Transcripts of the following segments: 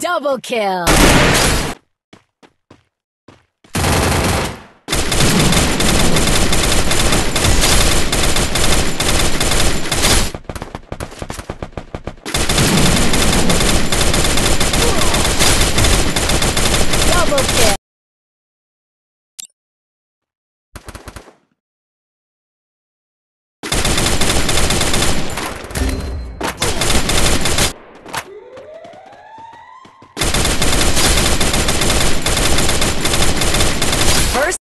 Double kill. Double kill. First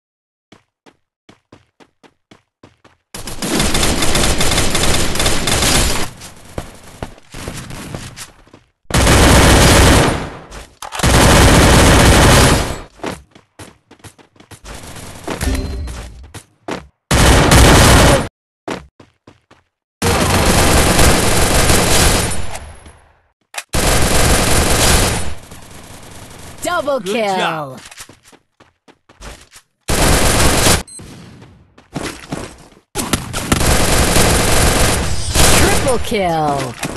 Double Good kill. job. Triple kill.